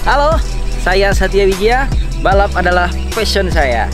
Halo, saya Satya Wijaya. Balap adalah passion saya.